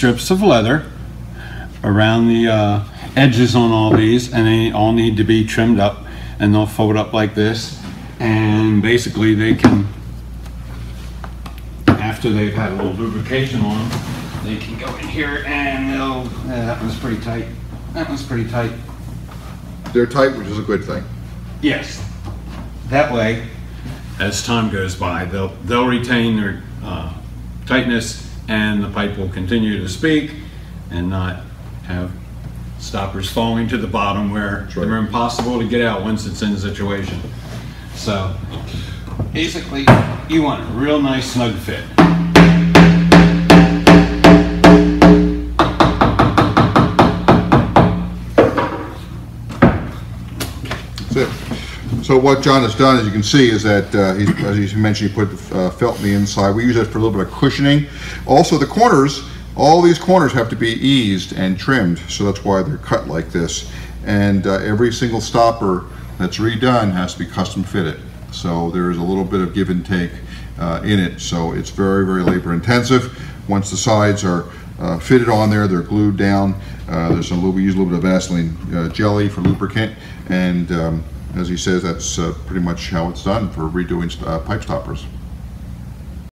strips of leather around the uh, edges on all these, and they all need to be trimmed up, and they'll fold up like this, and basically they can, after they've had a little lubrication on them, they can go in here and they'll, yeah, that one's pretty tight, that one's pretty tight. They're tight, which is a good thing. Yes. That way, as time goes by, they'll, they'll retain their uh, tightness and the pipe will continue to speak and not have stoppers falling to the bottom where right. they're impossible to get out once it's in the situation. So basically, you want a real nice snug fit. That's it. So what John has done, as you can see, is that, uh, he, as he mentioned, he put uh, felt in the inside. We use that for a little bit of cushioning. Also, the corners, all these corners have to be eased and trimmed, so that's why they're cut like this. And uh, every single stopper that's redone has to be custom fitted. So there is a little bit of give and take uh, in it, so it's very, very labor intensive. Once the sides are uh, fitted on there, they're glued down. Uh, there's a little, we use a little bit of Vaseline jelly for lubricant, and um, as he says, that's uh, pretty much how it's done for redoing uh, pipe stoppers.